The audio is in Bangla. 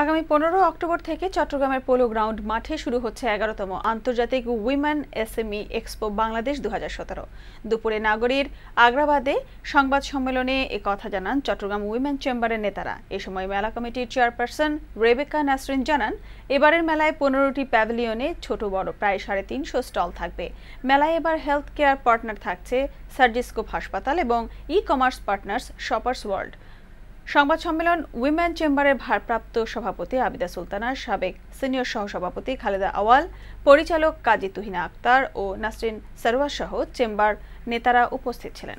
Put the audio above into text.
আগামী পনেরো অক্টোবর থেকে চট্টগ্রামের পোলো গ্রাউন্ড মাঠে শুরু হচ্ছে এগারোতম আন্তর্জাতিক উইমেন এসএমই এক্সপো বাংলাদেশ দুহাজার সতেরো। দুপুরে নাগরীর আগ্রাবাদে সংবাদ সম্মেলনে এ কথা জানান চট্টগ্রাম উইমেন চেম্বারের নেতারা। এ সময় মেলা কমিটির চেয়ারপারসন রেবেকা নাসরিন জানান, এবারের মেলায় পনেরোটি প্যাভিলিয়নে ছোট বড় প্রায় সাড়ে তিনশো স্টল থাকবে। মেলায় এবার হেলথ কেয়ার পার্টনার থাকছে সার্জিস্কোপ হাসপাতাল এবং e commerce partners shoppers world. সংবাদ সম্মেলন উইমেন চেম্বারের ভারপ্রাপ্ত সভাপতি আবিদা সুলতানা, সাবেক সিনিয়র সহসভাপতি খালেদা আওয়াল, পরিচালক কাজী তুহিনা আক্তার ও নাসরিন সরওয়ার সহ চেম্বার নেতারা উপস্থিত ছিলেন।